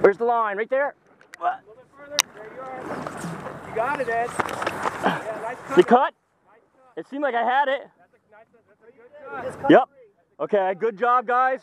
Where's the line? Right there? A little bit further. There you are. You got it, Ed. Yeah, nice cut. The cut? Nice cut. It seemed like I had it. That's a. That's a good cut. Yep. Okay, good job, guys.